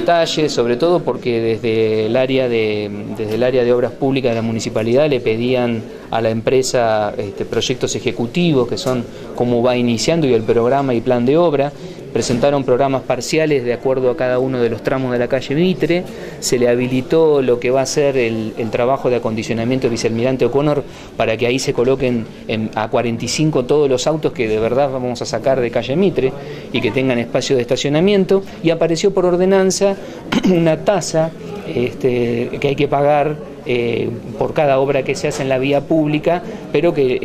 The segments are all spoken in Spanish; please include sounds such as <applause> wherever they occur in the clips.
detalles, sobre todo porque desde el área de, desde el área de obras públicas de la municipalidad le pedían a la empresa este, proyectos ejecutivos, que son cómo va iniciando y el programa y plan de obra. Presentaron programas parciales de acuerdo a cada uno de los tramos de la calle Mitre. Se le habilitó lo que va a ser el, trabajo de acondicionamiento de vicealmirante O'Connor para que ahí se coloquen a 45 todos los autos que de verdad vamos a sacar de calle Mitre y que tengan espacio de estacionamiento. Y apareció por ordenanza <clears throat> una tasa este, que hay que pagar eh, por cada obra que se hace en la vía pública, pero que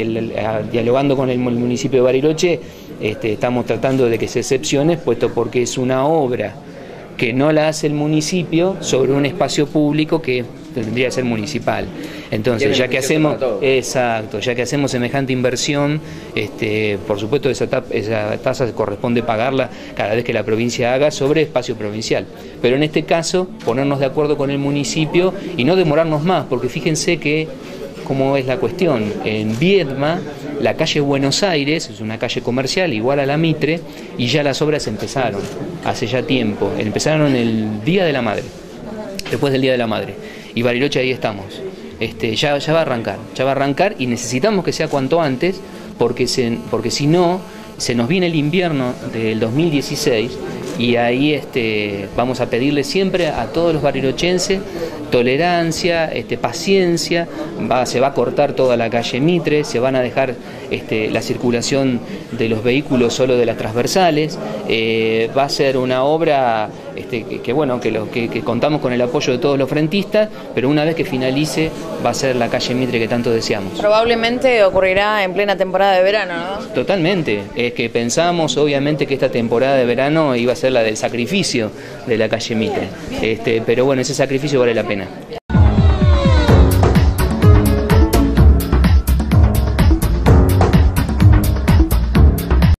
dialogando con el municipio de Bariloche este, estamos tratando de que se excepcione, puesto porque es una obra que no la hace el municipio sobre un espacio público que tendría que ser municipal. Entonces, ya que hacemos, exacto, ya que hacemos semejante inversión, este, por supuesto esa, esa tasa corresponde pagarla cada vez que la provincia haga sobre espacio provincial. Pero en este caso, ponernos de acuerdo con el municipio y no demorarnos más, porque fíjense que cómo es la cuestión. En Viedma, la calle Buenos Aires es una calle comercial igual a la Mitre y ya las obras empezaron hace ya tiempo. Empezaron el Día de la Madre, después del Día de la Madre. Y Bariloche ahí estamos. Este, ya, ya va a arrancar, ya va a arrancar y necesitamos que sea cuanto antes porque, se, porque si no se nos viene el invierno del 2016 y ahí este, vamos a pedirle siempre a todos los barilochenses tolerancia, este, paciencia, se va a cortar toda la calle Mitre, se van a dejar este, la circulación de los vehículos solo de las transversales, eh, va a ser una obra este, que, bueno, que, lo, que, contamos con el apoyo de todos los frentistas, pero una vez que finalice va a ser la calle Mitre que tanto deseamos. Probablemente ocurrirá en plena temporada de verano, ¿no? Totalmente, es que pensamos obviamente que esta temporada de verano iba a ser la del sacrificio de la calle Mitre, este, pero bueno, ese sacrificio vale la pena.